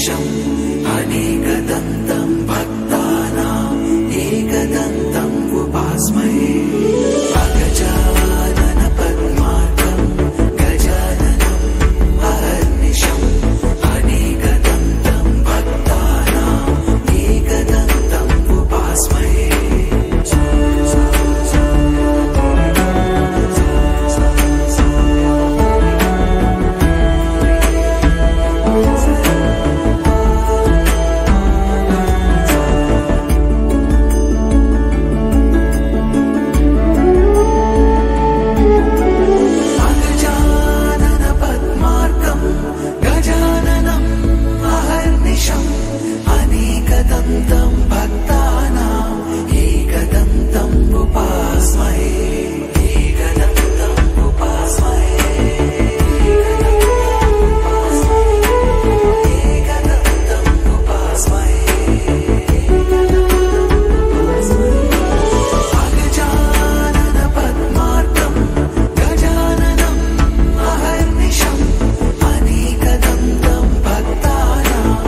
अहर्निशम् अनेकदन्तम्